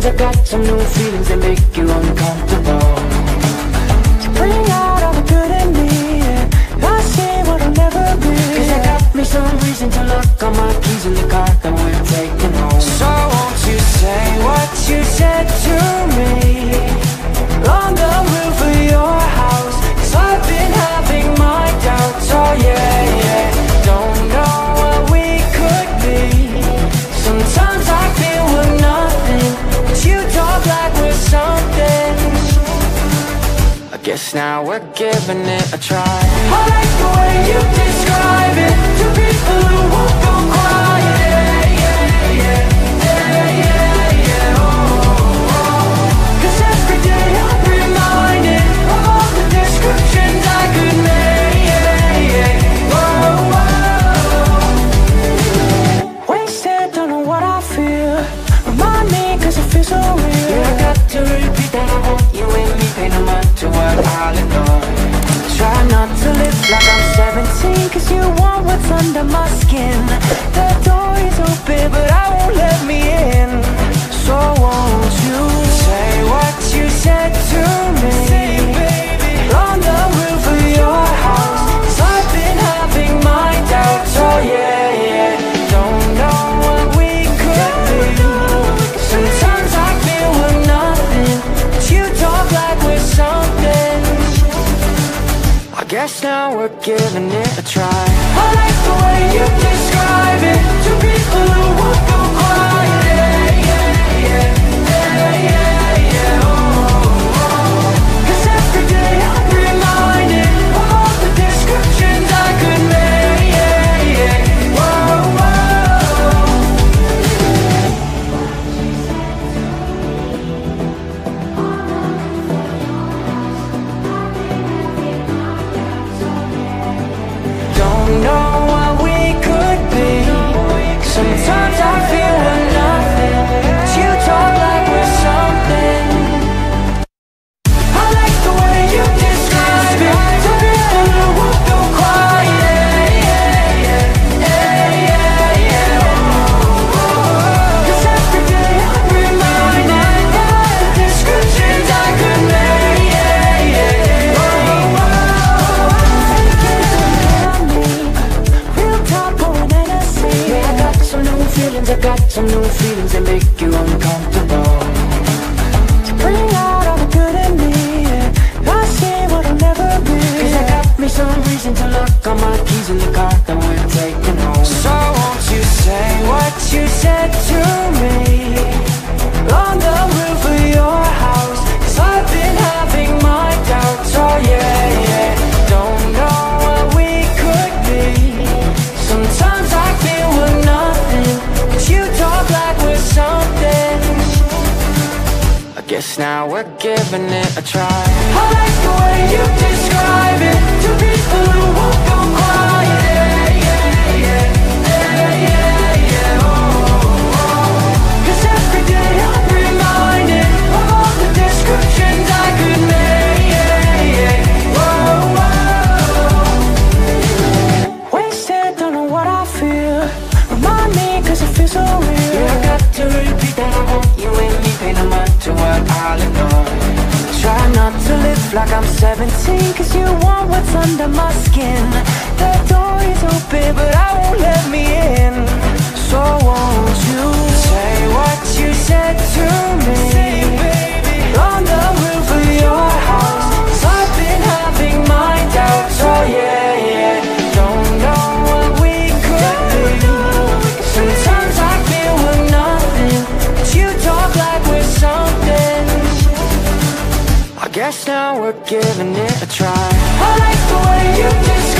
feelings, I got some new feelings that make you uncomfortable. Bring out all the good in me yeah. I see what I'll never be. Cause I got me some reason to look on my keys in the car that we're taking home. So guess now we're giving it a try. I like the way you describe it. To people who now we're giving it a try. I like the way you describe it some new feelings that make you uncomfortable. Bring out all the good in me yeah. I see what I'll never be. Cause I got me some reason to look on my keys in the car that we're Guess now we're giving it a try I like the way you describe it To people who won't go quiet yeah, yeah, yeah, yeah, yeah, oh, oh. 'Cause every day I'm reminded Of all the descriptions I could make oh, oh. Wasted, don't know what I feel Remind so real like I'm 17 Cause you want what's under my skin. The door is open but I won't let me in. So won't you say what you said to me guess now we're giving it a try. I like the way you describe